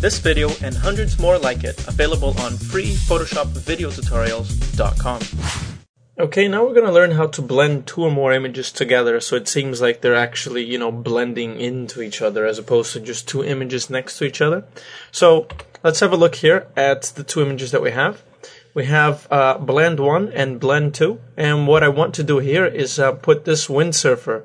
This video and hundreds more like it available on freePhotoshopVideoTutorials.com. Okay, now we're going to learn how to blend two or more images together so it seems like they're actually, you know, blending into each other as opposed to just two images next to each other. So let's have a look here at the two images that we have. We have uh, blend 1 and blend 2 and what I want to do here is uh, put this windsurfer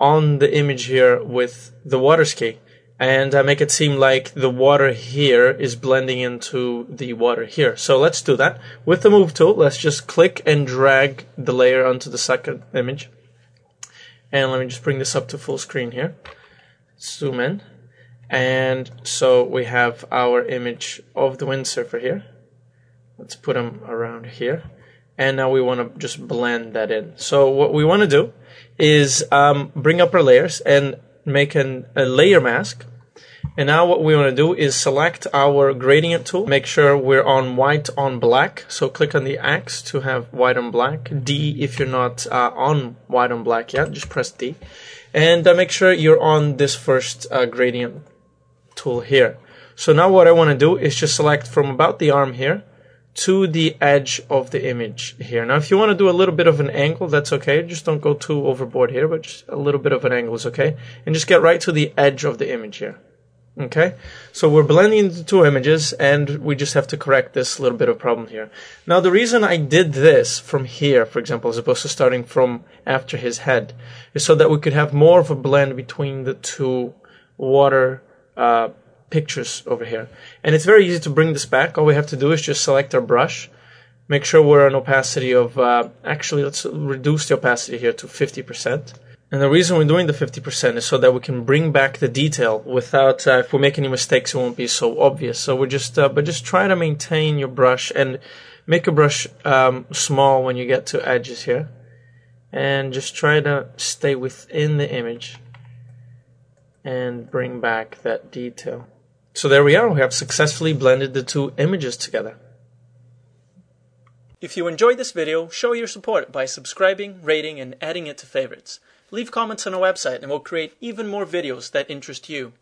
on the image here with the water ski and uh, make it seem like the water here is blending into the water here. So let's do that. With the move tool, let's just click and drag the layer onto the second image. And let me just bring this up to full screen here. Zoom in. And so we have our image of the windsurfer here. Let's put them around here. And now we want to just blend that in. So what we want to do is um, bring up our layers and make an, a layer mask. And now what we want to do is select our gradient tool. Make sure we're on white on black. So click on the X to have white on black. D if you're not uh, on white on black yet, just press D. And uh, make sure you're on this first uh, gradient tool here. So now what I want to do is just select from about the arm here to the edge of the image here. Now, if you want to do a little bit of an angle, that's okay. Just don't go too overboard here, but just a little bit of an angle is okay. And just get right to the edge of the image here. Okay, so we're blending the two images and we just have to correct this little bit of problem here. Now the reason I did this from here, for example, as opposed to starting from after his head, is so that we could have more of a blend between the two water uh, pictures over here. And it's very easy to bring this back. All we have to do is just select our brush, make sure we're an opacity of, uh, actually let's reduce the opacity here to 50%. And the reason we're doing the 50% is so that we can bring back the detail without, uh, if we make any mistakes, it won't be so obvious. So we're just, uh, but just try to maintain your brush and make a brush um, small when you get to edges here. And just try to stay within the image and bring back that detail. So there we are, we have successfully blended the two images together. If you enjoyed this video, show your support by subscribing, rating, and adding it to favorites. Leave comments on our website and we'll create even more videos that interest you.